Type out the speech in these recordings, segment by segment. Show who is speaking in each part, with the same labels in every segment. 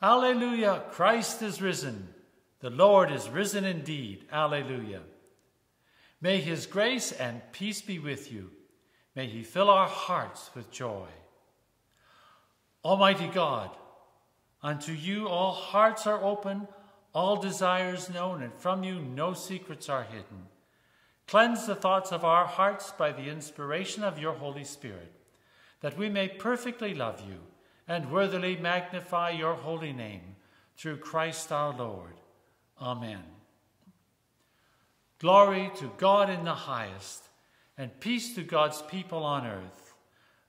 Speaker 1: Alleluia, Christ is risen. The Lord is risen indeed. Alleluia. May his grace and peace be with you. May he fill our hearts with joy. Almighty God, unto you all hearts are open, all desires known, and from you no secrets are hidden. Cleanse the thoughts of our hearts by the inspiration of your Holy Spirit, that we may perfectly love you and worthily magnify your holy name through Christ our Lord. Amen. Glory to God in the highest, and peace to God's people on earth.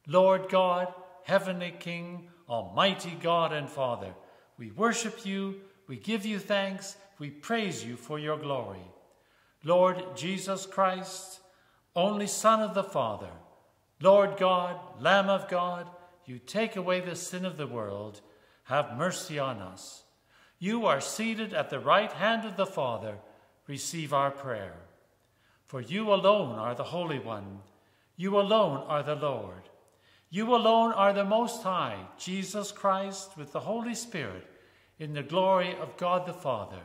Speaker 1: Lord God, heavenly King, almighty God and Father, we worship you, we give you thanks, we praise you for your glory. Lord Jesus Christ, only Son of the Father, Lord God, Lamb of God, you take away the sin of the world, have mercy on us. You are seated at the right hand of the Father, receive our prayer. For you alone are the Holy One, you alone are the Lord. You alone are the Most High, Jesus Christ, with the Holy Spirit, in the glory of God the Father.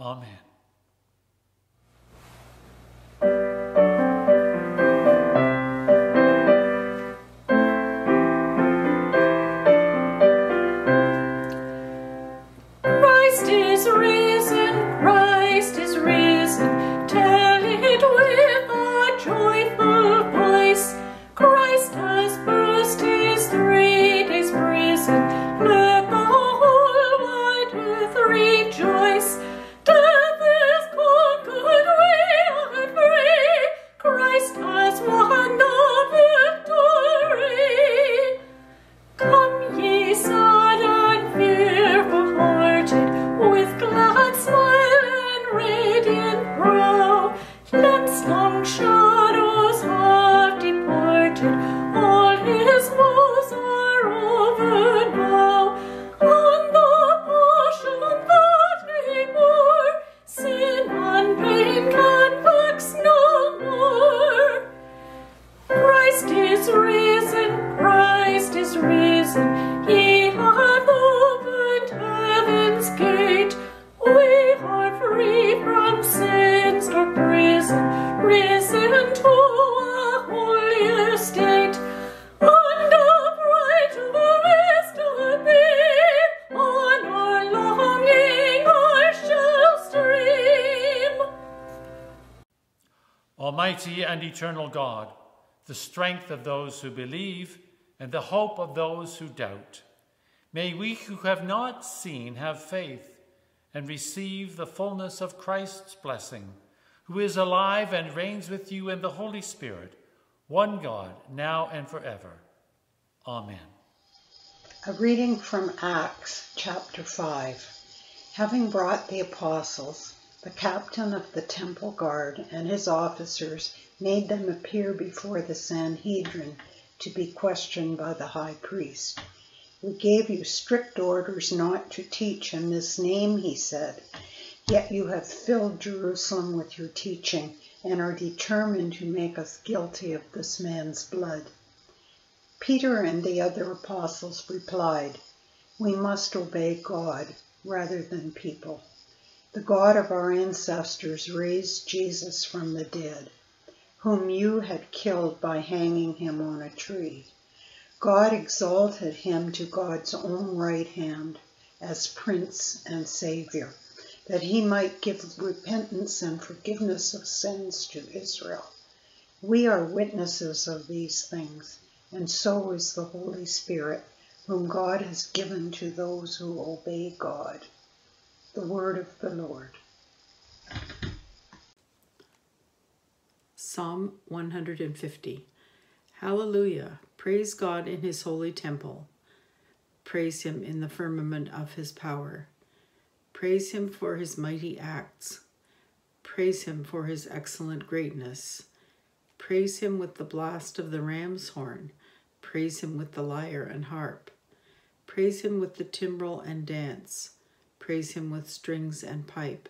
Speaker 1: Amen. Almighty and eternal God, the strength of those who believe and the hope of those who doubt. May we who have not seen have faith and receive the fullness of Christ's blessing, who is alive and reigns with you in the Holy Spirit, one God, now and forever. Amen.
Speaker 2: A reading from Acts chapter 5. Having brought the apostles, the captain of the temple guard and his officers made them appear before the Sanhedrin to be questioned by the high priest. We gave you strict orders not to teach in this name, he said, yet you have filled Jerusalem with your teaching and are determined to make us guilty of this man's blood. Peter and the other apostles replied, We must obey God rather than people. The God of our ancestors raised Jesus from the dead, whom you had killed by hanging him on a tree. God exalted him to God's own right hand as Prince and Savior, that he might give repentance and forgiveness of sins to Israel. We are witnesses of these things, and so is the Holy Spirit, whom God has given to those who obey God. The word of the Lord.
Speaker 3: Psalm 150. Hallelujah. Praise God in his holy temple. Praise him in the firmament of his power. Praise him for his mighty acts. Praise him for his excellent greatness. Praise him with the blast of the ram's horn. Praise him with the lyre and harp. Praise him with the timbrel and dance. Praise him with strings and pipe.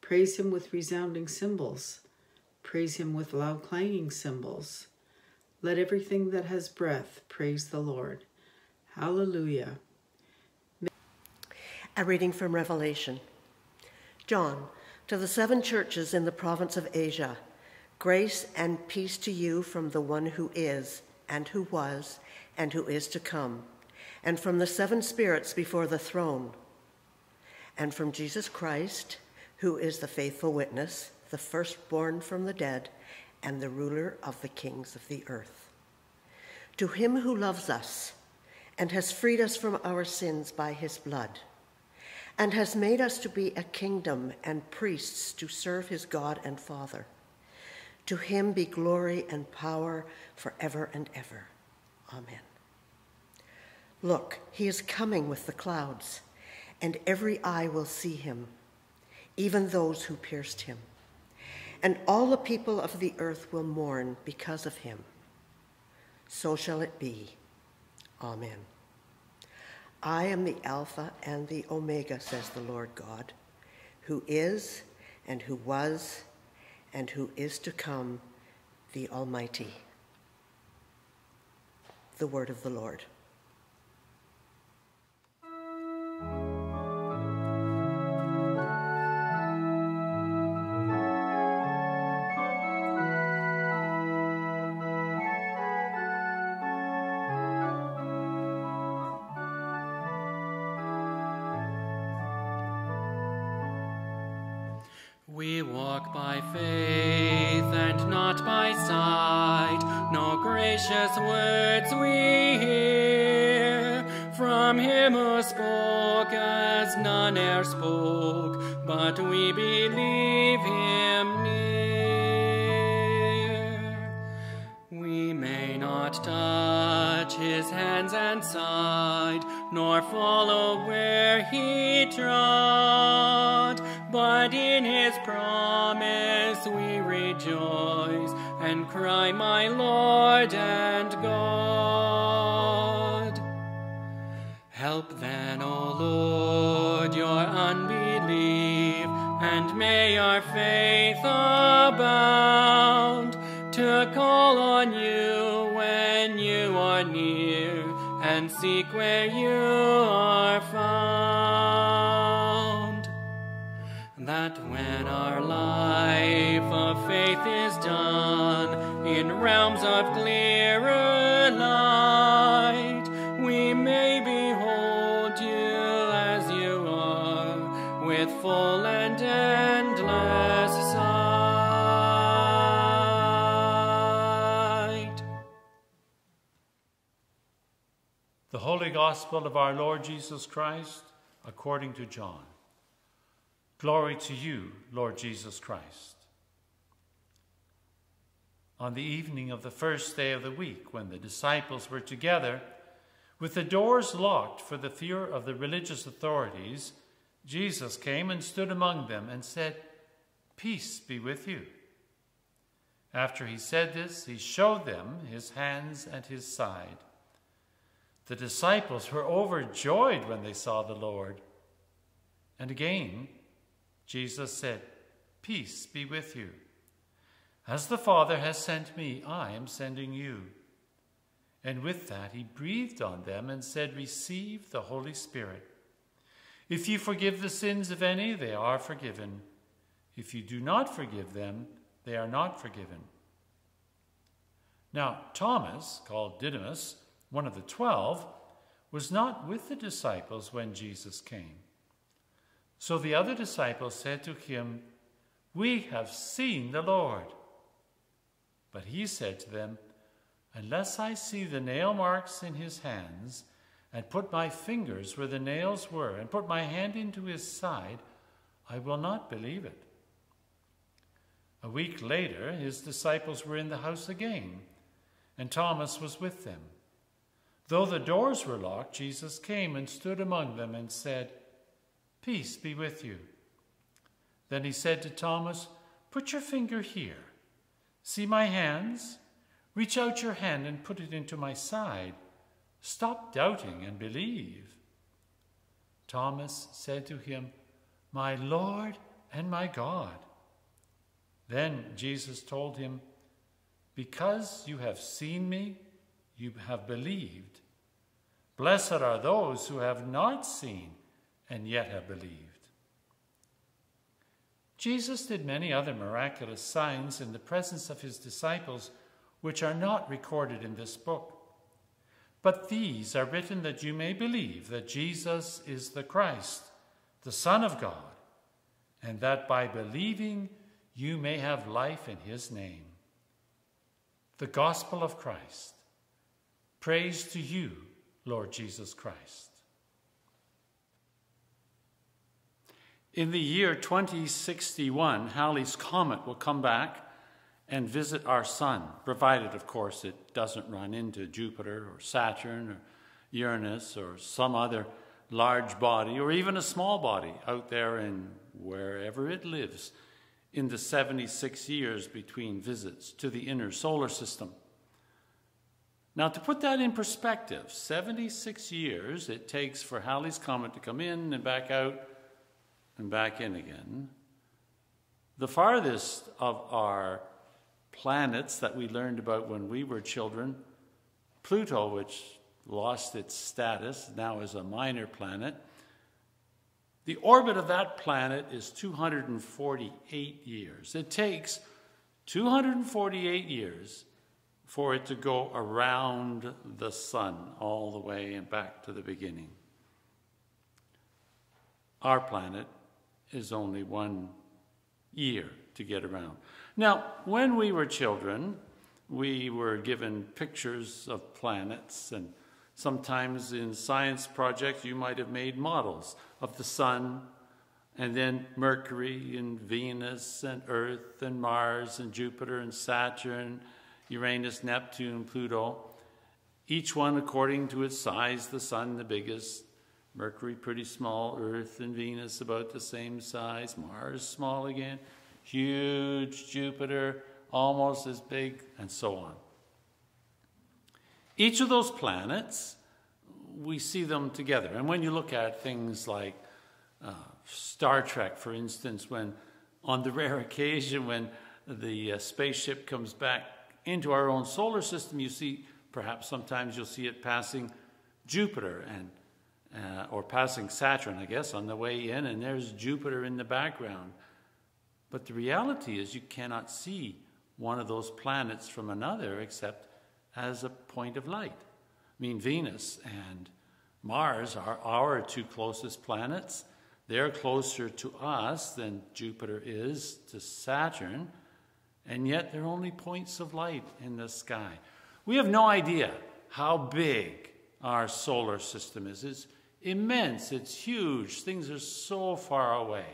Speaker 3: Praise him with resounding cymbals. Praise him with loud clanging cymbals. Let everything that has breath praise the Lord. Hallelujah.
Speaker 4: A reading from Revelation. John, to the seven churches in the province of Asia, grace and peace to you from the one who is, and who was, and who is to come, and from the seven spirits before the throne, and from Jesus Christ, who is the faithful witness, the firstborn from the dead, and the ruler of the kings of the earth. To him who loves us and has freed us from our sins by his blood and has made us to be a kingdom and priests to serve his God and Father. To him be glory and power forever and ever. Amen. Look, he is coming with the clouds, and every eye will see him, even those who pierced him. And all the people of the earth will mourn because of him. So shall it be. Amen. I am the Alpha and the Omega, says the Lord God, who is, and who was, and who is to come, the Almighty. The word of the Lord.
Speaker 5: He trod, but in his promise we rejoice and cry, My Lord and God. Help then, O Lord, your unbelief, and may our faith abound to call on you when you are near and seek where you are found. Faith is done in realms of clearer light, we may behold you as you are with full and endless sight.
Speaker 1: The Holy Gospel of our Lord Jesus Christ according to John. Glory to you, Lord Jesus Christ. On the evening of the first day of the week, when the disciples were together, with the doors locked for the fear of the religious authorities, Jesus came and stood among them and said, Peace be with you. After he said this, he showed them his hands and his side. The disciples were overjoyed when they saw the Lord. And again, Jesus said, Peace be with you. As the Father has sent me, I am sending you. And with that, he breathed on them and said, Receive the Holy Spirit. If you forgive the sins of any, they are forgiven. If you do not forgive them, they are not forgiven. Now, Thomas, called Didymus, one of the twelve, was not with the disciples when Jesus came. So the other disciples said to him, We have seen the Lord. But he said to them, Unless I see the nail marks in his hands, and put my fingers where the nails were, and put my hand into his side, I will not believe it. A week later, his disciples were in the house again, and Thomas was with them. Though the doors were locked, Jesus came and stood among them and said, Peace be with you. Then he said to Thomas, Put your finger here. See my hands? Reach out your hand and put it into my side. Stop doubting and believe. Thomas said to him, My Lord and my God. Then Jesus told him, Because you have seen me, you have believed. Blessed are those who have not seen and yet have believed. Jesus did many other miraculous signs in the presence of his disciples, which are not recorded in this book. But these are written that you may believe that Jesus is the Christ, the Son of God, and that by believing you may have life in his name. The Gospel of Christ. Praise to you, Lord Jesus Christ. In the year 2061, Halley's Comet will come back and visit our sun, provided, of course, it doesn't run into Jupiter or Saturn or Uranus or some other large body or even a small body out there in wherever it lives in the 76 years between visits to the inner solar system. Now, to put that in perspective, 76 years it takes for Halley's Comet to come in and back out and back in again. The farthest of our planets that we learned about when we were children, Pluto, which lost its status, now is a minor planet. The orbit of that planet is 248 years. It takes 248 years for it to go around the sun all the way and back to the beginning. Our planet is only one year to get around. Now, when we were children, we were given pictures of planets, and sometimes in science projects, you might have made models of the sun, and then Mercury, and Venus, and Earth, and Mars, and Jupiter, and Saturn, Uranus, Neptune, Pluto, each one according to its size, the sun the biggest, Mercury pretty small, Earth and Venus about the same size, Mars small again, huge Jupiter almost as big, and so on. Each of those planets, we see them together. And when you look at things like uh, Star Trek, for instance, when on the rare occasion when the uh, spaceship comes back into our own solar system, you see, perhaps sometimes you'll see it passing Jupiter and uh, or passing Saturn, I guess, on the way in, and there's Jupiter in the background. But the reality is, you cannot see one of those planets from another except as a point of light. I mean, Venus and Mars are our two closest planets. They're closer to us than Jupiter is to Saturn, and yet they're only points of light in the sky. We have no idea how big our solar system is. It's immense, it's huge, things are so far away.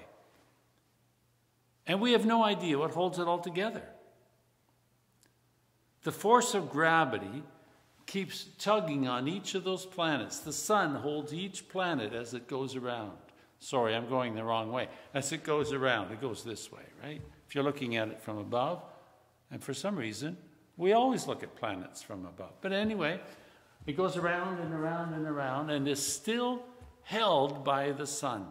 Speaker 1: And we have no idea what holds it all together. The force of gravity keeps tugging on each of those planets. The sun holds each planet as it goes around. Sorry, I'm going the wrong way. As it goes around, it goes this way, right? If you're looking at it from above, and for some reason, we always look at planets from above. But anyway, it goes around and around and around and is still held by the sun.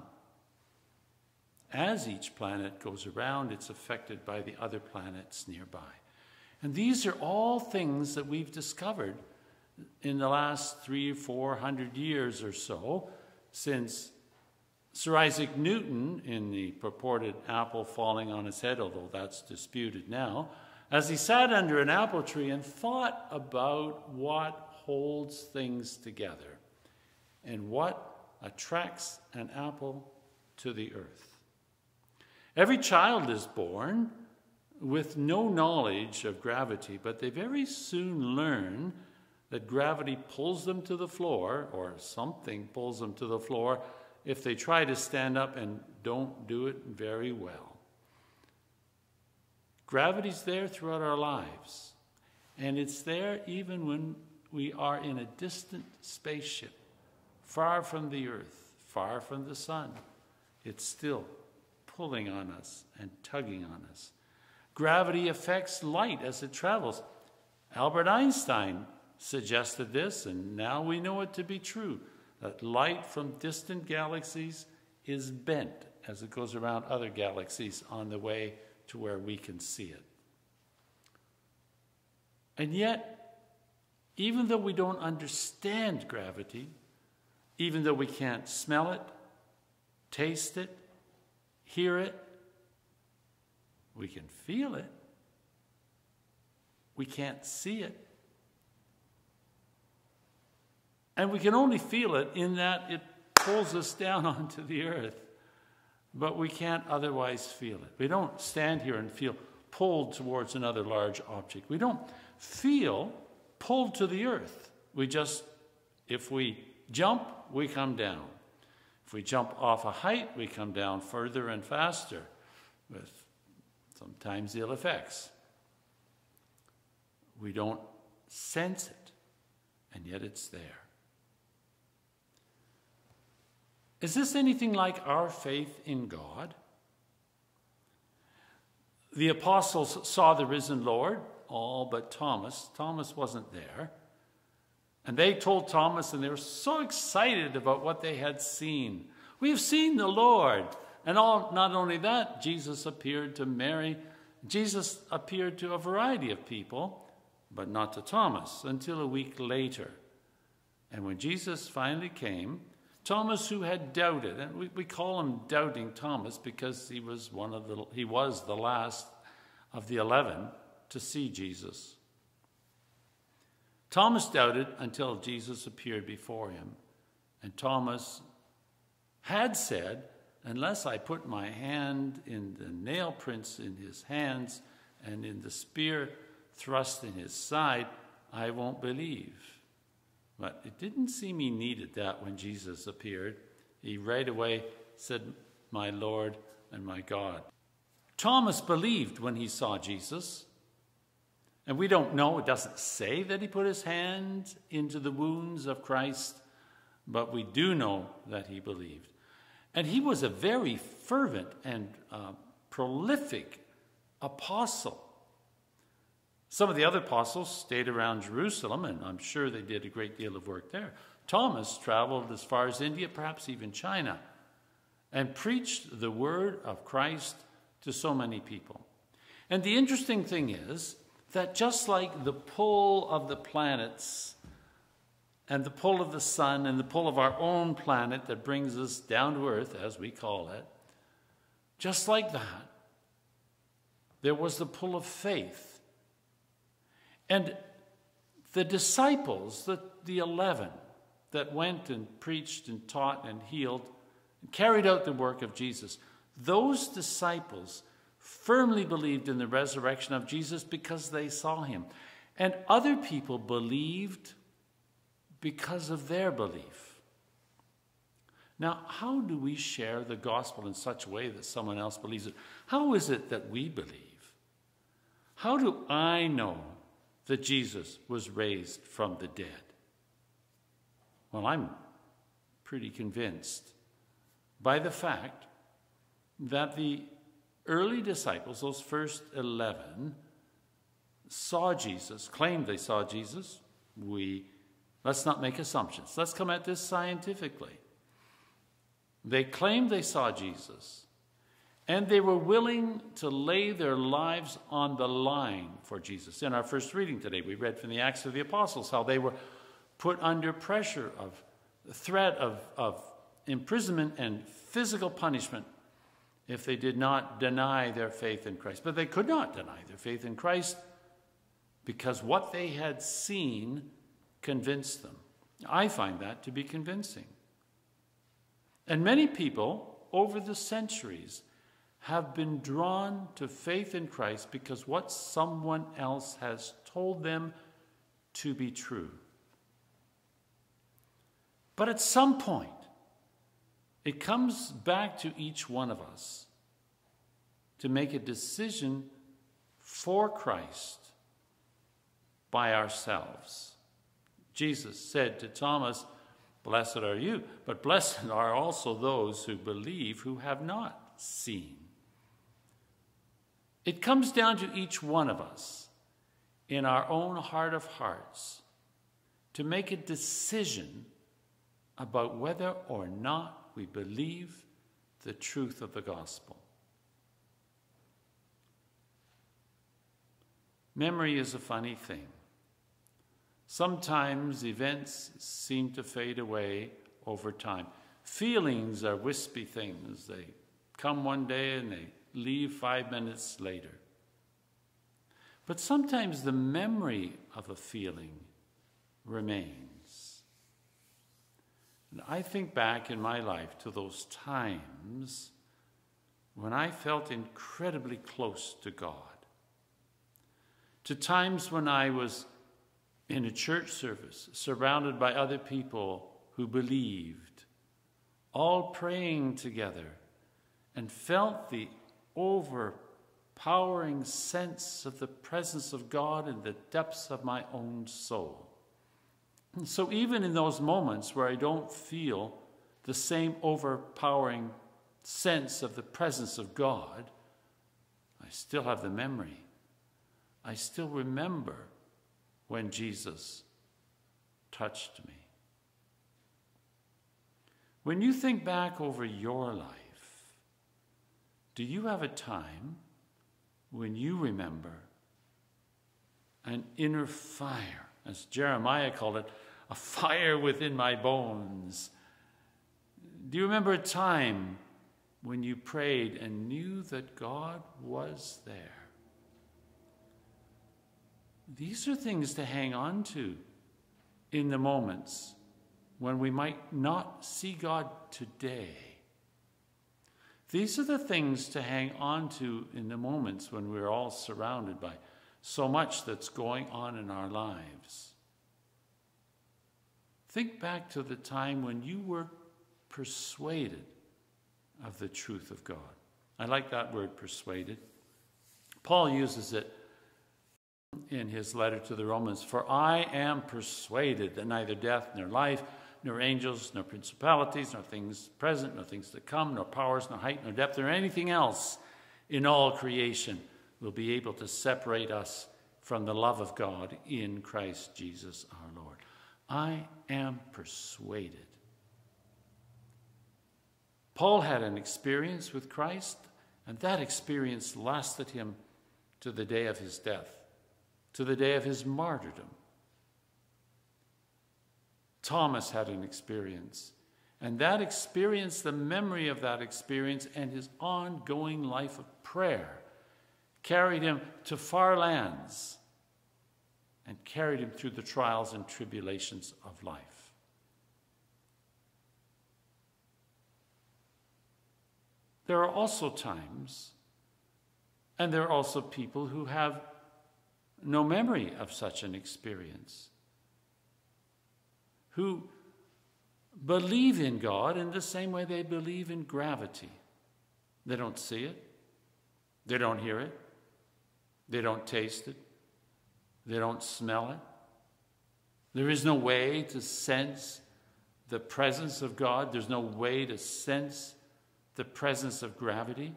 Speaker 1: As each planet goes around, it's affected by the other planets nearby. And these are all things that we've discovered in the last three or four hundred years or so since Sir Isaac Newton, in the purported apple falling on his head, although that's disputed now, as he sat under an apple tree and thought about what holds things together and what attracts an apple to the earth. Every child is born with no knowledge of gravity, but they very soon learn that gravity pulls them to the floor, or something pulls them to the floor, if they try to stand up and don't do it very well. Gravity's there throughout our lives, and it's there even when we are in a distant spaceship, far from the earth, far from the sun. It's still pulling on us and tugging on us. Gravity affects light as it travels. Albert Einstein suggested this, and now we know it to be true that light from distant galaxies is bent as it goes around other galaxies on the way to where we can see it. And yet, even though we don't understand gravity, even though we can't smell it, taste it, hear it, we can feel it. We can't see it. And we can only feel it in that it pulls us down onto the earth. But we can't otherwise feel it. We don't stand here and feel pulled towards another large object. We don't feel pulled to the earth. We just, if we jump, we come down. If we jump off a height, we come down further and faster with sometimes ill effects. We don't sense it, and yet it's there. Is this anything like our faith in God? The apostles saw the risen Lord, all but Thomas. Thomas wasn't there. And they told Thomas, and they were so excited about what they had seen. We have seen the Lord. And all, not only that, Jesus appeared to Mary. Jesus appeared to a variety of people, but not to Thomas until a week later. And when Jesus finally came, Thomas, who had doubted, and we, we call him doubting Thomas because he was one of the he was the last of the eleven to see Jesus. Thomas doubted until Jesus appeared before him. And Thomas had said, Unless I put my hand in the nail prints in his hands and in the spear thrust in his side, I won't believe. But it didn't seem he needed that when Jesus appeared. He right away said, My Lord and my God. Thomas believed when he saw Jesus. And we don't know, it doesn't say that he put his hand into the wounds of Christ, but we do know that he believed. And he was a very fervent and uh, prolific apostle. Some of the other apostles stayed around Jerusalem, and I'm sure they did a great deal of work there. Thomas traveled as far as India, perhaps even China, and preached the word of Christ to so many people. And the interesting thing is that just like the pull of the planets and the pull of the sun and the pull of our own planet that brings us down to earth, as we call it, just like that, there was the pull of faith. And the disciples, the, the 11 that went and preached and taught and healed and carried out the work of Jesus, those disciples firmly believed in the resurrection of Jesus because they saw him. And other people believed because of their belief. Now, how do we share the gospel in such a way that someone else believes it? How is it that we believe? How do I know that Jesus was raised from the dead? Well, I'm pretty convinced by the fact that the early disciples, those first 11, saw Jesus, claimed they saw Jesus. We let's not make assumptions. Let's come at this scientifically. They claimed they saw Jesus. And they were willing to lay their lives on the line for Jesus. In our first reading today, we read from the Acts of the Apostles how they were put under pressure of threat of, of imprisonment and physical punishment if they did not deny their faith in Christ. But they could not deny their faith in Christ because what they had seen convinced them. I find that to be convincing. And many people over the centuries have been drawn to faith in Christ because what someone else has told them to be true. But at some point, it comes back to each one of us to make a decision for Christ by ourselves. Jesus said to Thomas, Blessed are you, but blessed are also those who believe who have not seen. It comes down to each one of us in our own heart of hearts to make a decision about whether or not we believe the truth of the gospel. Memory is a funny thing. Sometimes events seem to fade away over time. Feelings are wispy things. They come one day and they leave five minutes later. But sometimes the memory of a feeling remains. And I think back in my life to those times when I felt incredibly close to God, to times when I was in a church service surrounded by other people who believed, all praying together, and felt the overpowering sense of the presence of God in the depths of my own soul. So, even in those moments where I don't feel the same overpowering sense of the presence of God, I still have the memory. I still remember when Jesus touched me. When you think back over your life, do you have a time when you remember an inner fire, as Jeremiah called it, a fire within my bones? Do you remember a time when you prayed and knew that God was there? These are things to hang on to in the moments when we might not see God today. These are the things to hang on to in the moments when we're all surrounded by so much that's going on in our lives. Think back to the time when you were persuaded of the truth of God. I like that word persuaded. Paul uses it in his letter to the Romans For I am persuaded that neither death nor life, nor angels, nor principalities, nor things present, nor things to come, nor powers, nor height, nor depth, nor anything else in all creation will be able to separate us from the love of God in Christ Jesus our Lord. I am persuaded. Paul had an experience with Christ, and that experience lasted him to the day of his death to the day of his martyrdom. Thomas had an experience, and that experience, the memory of that experience, and his ongoing life of prayer carried him to far lands and carried him through the trials and tribulations of life. There are also times, and there are also people who have no memory of such an experience, who believe in God in the same way they believe in gravity. They don't see it, they don't hear it, they don't taste it, they don't smell it. There is no way to sense the presence of God, there's no way to sense the presence of gravity.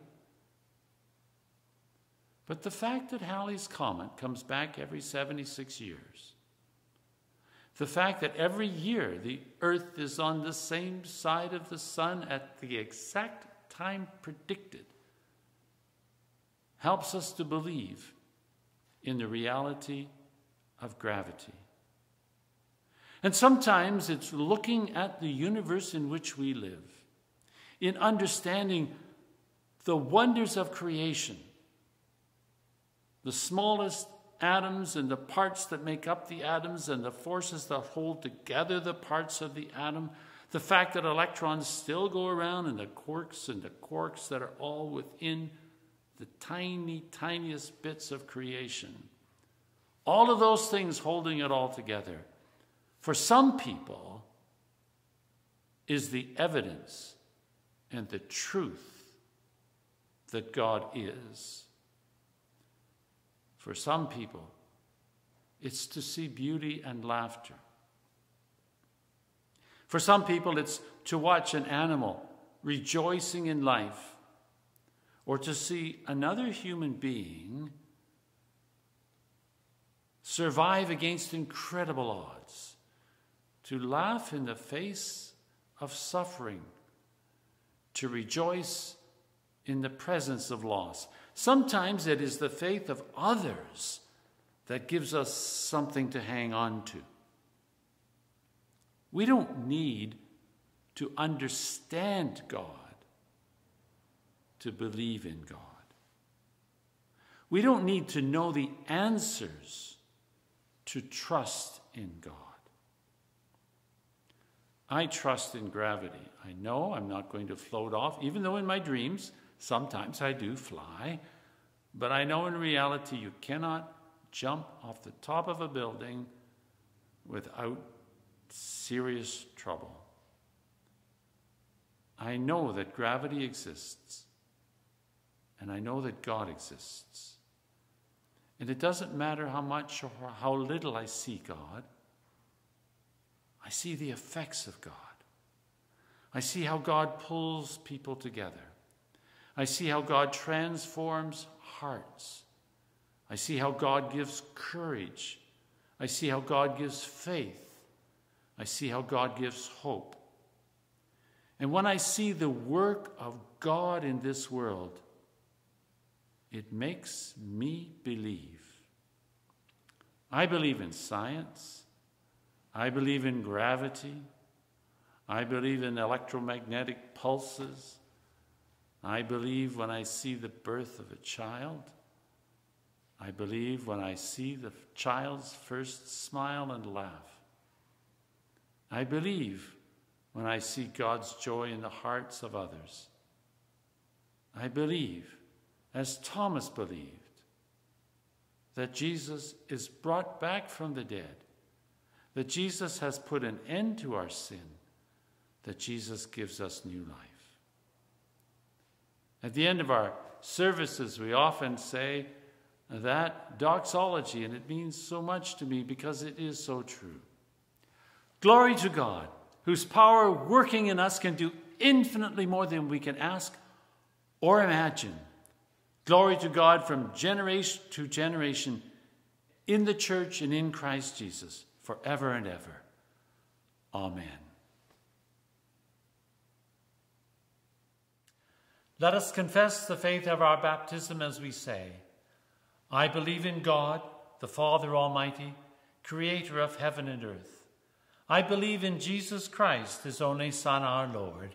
Speaker 1: But the fact that Halley's Comet comes back every 76 years, the fact that every year the Earth is on the same side of the Sun at the exact time predicted, helps us to believe in the reality of gravity. And sometimes it's looking at the universe in which we live, in understanding the wonders of creation the smallest atoms and the parts that make up the atoms and the forces that hold together the parts of the atom, the fact that electrons still go around and the quarks and the quarks that are all within the tiny, tiniest bits of creation. All of those things holding it all together. For some people, is the evidence and the truth that God is. For some people, it's to see beauty and laughter. For some people, it's to watch an animal rejoicing in life or to see another human being survive against incredible odds, to laugh in the face of suffering, to rejoice in the presence of loss. Sometimes it is the faith of others that gives us something to hang on to. We don't need to understand God, to believe in God. We don't need to know the answers to trust in God. I trust in gravity. I know I'm not going to float off, even though in my dreams sometimes I do fly. But I know in reality you cannot jump off the top of a building without serious trouble. I know that gravity exists, and I know that God exists. And it doesn't matter how much or how little I see God. I see the effects of God. I see how God pulls people together. I see how God transforms hearts. I see how God gives courage. I see how God gives faith. I see how God gives hope. And when I see the work of God in this world, it makes me believe. I believe in science. I believe in gravity. I believe in electromagnetic pulses. I believe when I see the birth of a child. I believe when I see the child's first smile and laugh. I believe when I see God's joy in the hearts of others. I believe, as Thomas believed, that Jesus is brought back from the dead that Jesus has put an end to our sin, that Jesus gives us new life. At the end of our services, we often say that doxology, and it means so much to me because it is so true. Glory to God, whose power working in us can do infinitely more than we can ask or imagine. Glory to God from generation to generation in the church and in Christ Jesus forever and ever. Amen. Let us confess the faith of our baptism as we say, I believe in God, the Father Almighty, creator of heaven and earth. I believe in Jesus Christ, his only Son, our Lord.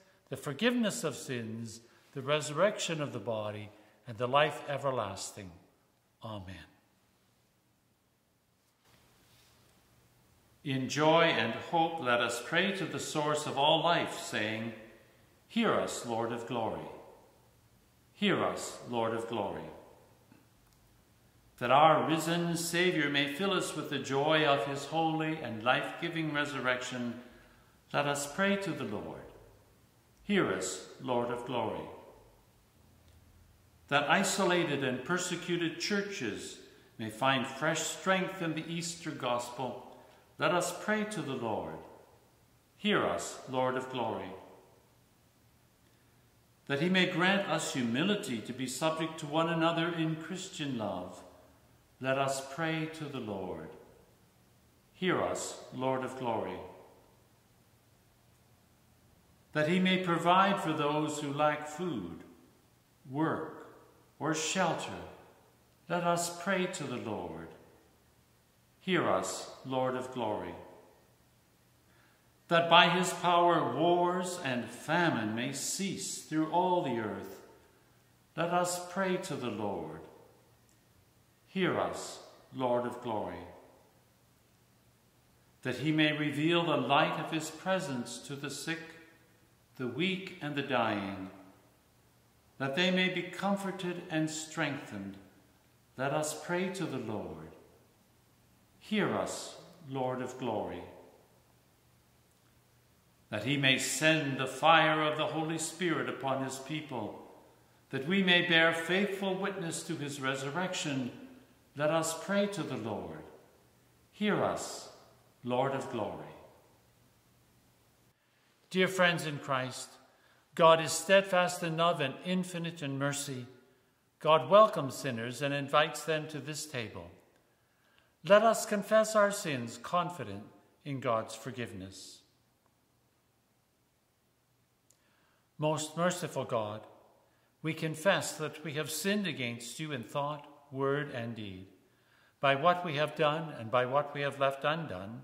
Speaker 1: the forgiveness of sins, the resurrection of the body, and the life everlasting. Amen. In joy and hope, let us pray to the source of all life, saying, Hear us, Lord of glory. Hear us, Lord of glory. That our risen Savior may fill us with the joy of his holy and life giving resurrection, let us pray to the Lord. Hear us, Lord of glory. That isolated and persecuted churches may find fresh strength in the Easter gospel let us pray to the Lord. Hear us, Lord of glory. That he may grant us humility to be subject to one another in Christian love, let us pray to the Lord. Hear us, Lord of glory. That he may provide for those who lack food, work, or shelter, let us pray to the Lord. Hear us, Lord of glory. That by his power wars and famine may cease through all the earth, let us pray to the Lord. Hear us, Lord of glory. That he may reveal the light of his presence to the sick, the weak, and the dying, that they may be comforted and strengthened, let us pray to the Lord. Hear us, Lord of glory. That he may send the fire of the Holy Spirit upon his people, that we may bear faithful witness to his resurrection, let us pray to the Lord. Hear us, Lord of glory. Dear friends in Christ, God is steadfast in love and infinite in mercy. God welcomes sinners and invites them to this table. Let us confess our sins, confident in God's forgiveness. Most merciful God, we confess that we have sinned against you in thought, word, and deed, by what we have done and by what we have left undone.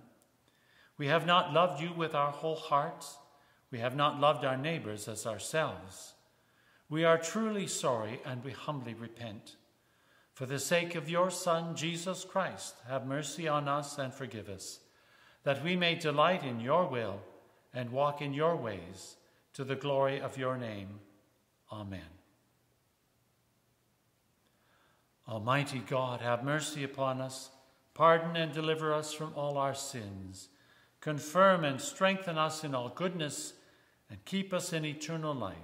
Speaker 1: We have not loved you with our whole hearts. We have not loved our neighbors as ourselves. We are truly sorry and we humbly repent. For the sake of your Son, Jesus Christ, have mercy on us and forgive us, that we may delight in your will and walk in your ways to the glory of your name. Amen. Almighty God, have mercy upon us, pardon and deliver us from all our sins, confirm and strengthen us in all goodness, and keep us in eternal life,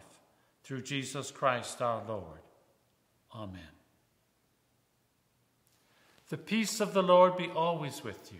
Speaker 1: through Jesus Christ our Lord. Amen. The peace of the Lord be always with you.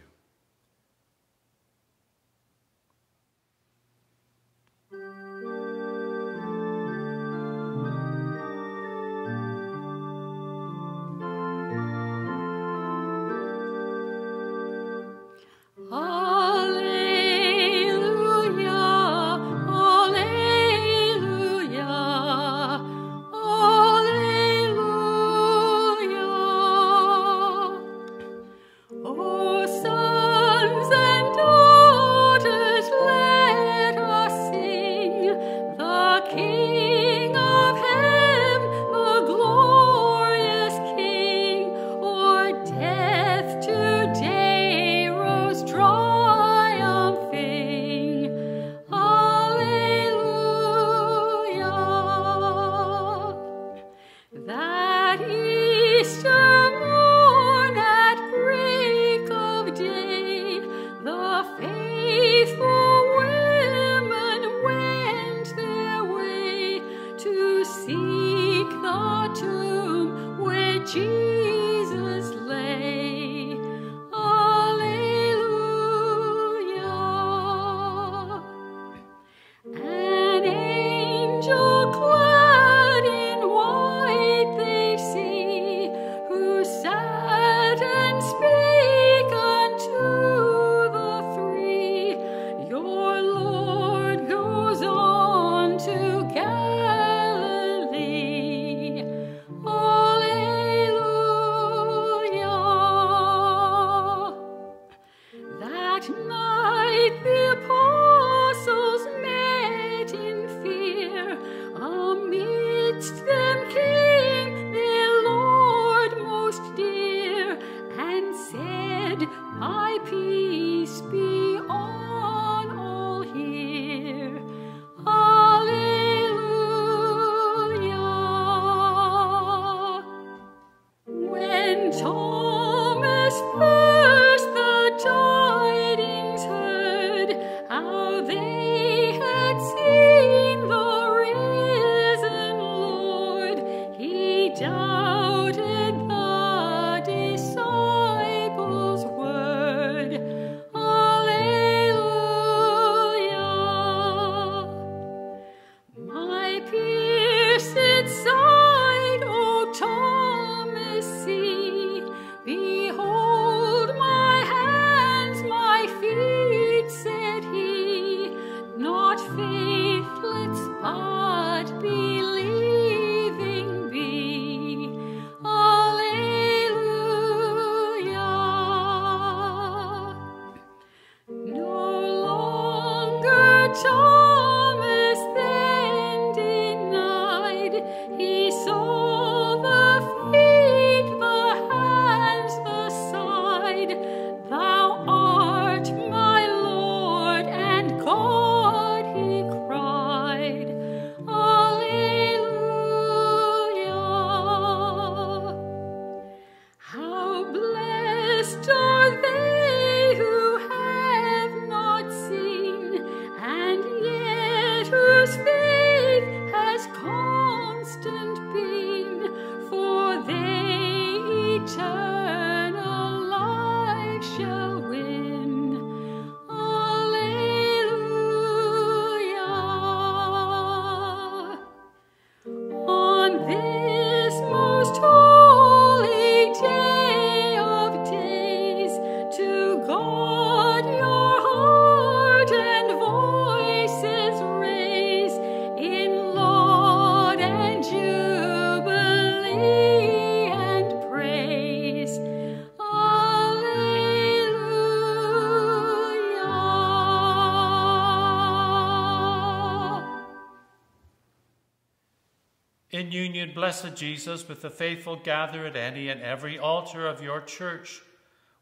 Speaker 1: In union, blessed Jesus, with the faithful gather at any and every altar of your church,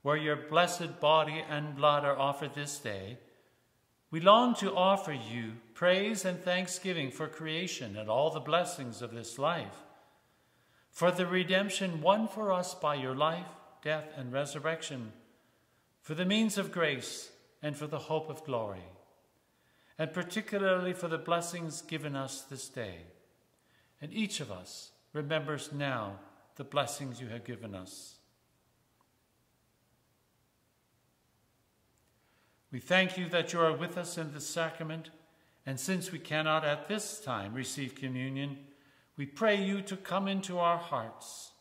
Speaker 1: where your blessed body and blood are offered this day, we long to offer you praise and thanksgiving for creation and all the blessings of this life, for the redemption won for us by your life, death, and resurrection, for the means of grace, and for the hope of glory, and particularly for the blessings given us this day. And each of us remembers now the blessings you have given us. We thank you that you are with us in this sacrament, and since we cannot at this time receive communion, we pray you to come into our hearts.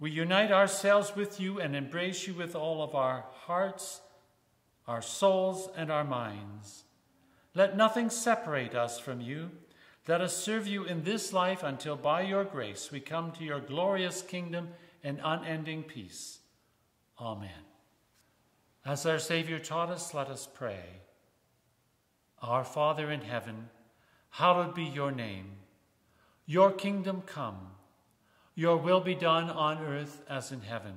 Speaker 1: We unite ourselves with you and embrace you with all of our hearts, our souls, and our minds. Let nothing separate us from you. Let us serve you in this life until by your grace we come to your glorious kingdom and unending peace. Amen. As our Savior taught us, let us pray. Our Father in heaven, hallowed be your name. Your kingdom come. Your will be done on earth as in heaven.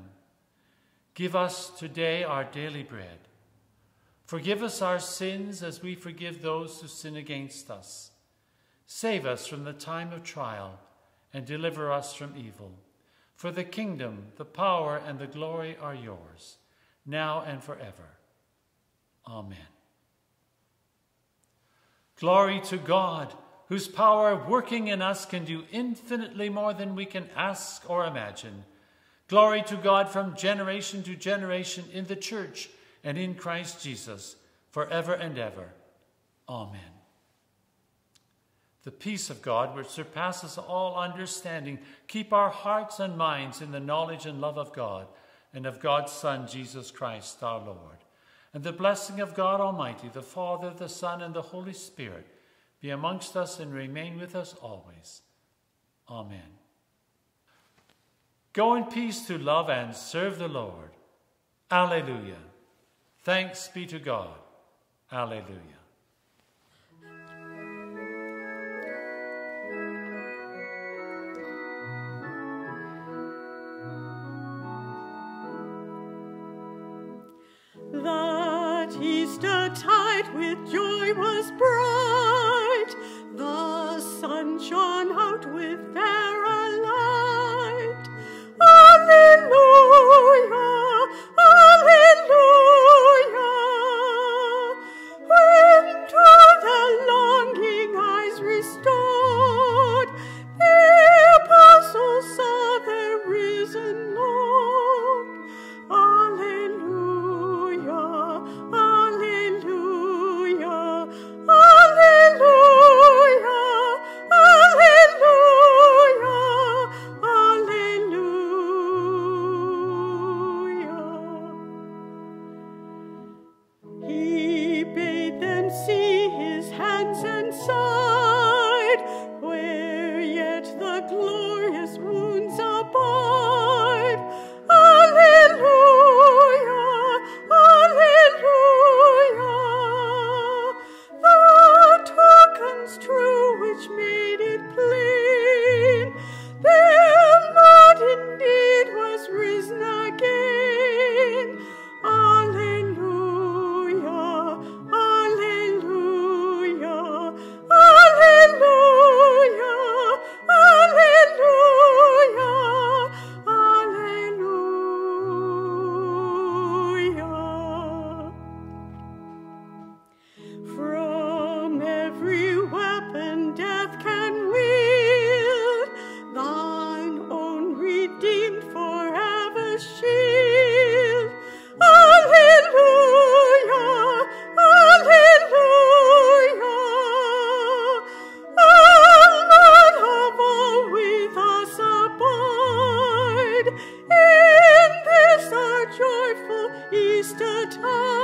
Speaker 1: Give us today our daily bread. Forgive us our sins as we forgive those who sin against us. Save us from the time of trial and deliver us from evil. For the kingdom, the power, and the glory are yours now and forever. Amen. Glory to God, whose power working in us can do infinitely more than we can ask or imagine. Glory to God from generation to generation in the church and in Christ Jesus, forever and ever. Amen. The peace of God, which surpasses all understanding, keep our hearts and minds in the knowledge and love of God and of God's Son, Jesus Christ our Lord. And the blessing of God Almighty, the Father, the Son, and the Holy Spirit be amongst us and remain with us always. Amen. Go in peace to love and serve the Lord. Alleluia. Thanks be to God. Alleluia.
Speaker 6: Joy was bright. Easter tide.